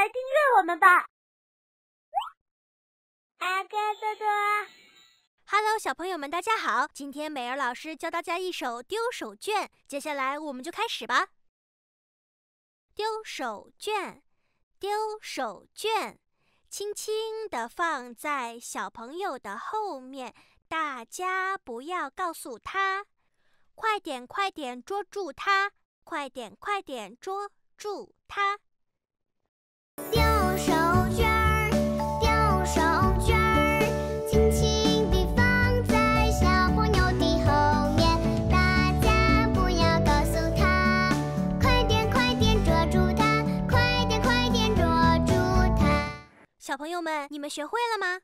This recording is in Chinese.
来订阅我们吧！阿哥哥哥，Hello，小朋友们，大家好！今天美儿老师教大家一首丢手绢，接下来我们就开始吧。丢手绢，丢手绢，轻轻地放在小朋友的后面，大家不要告诉他。快点，快点捉住它！快点，快点捉住它！小朋友们，你们学会了吗？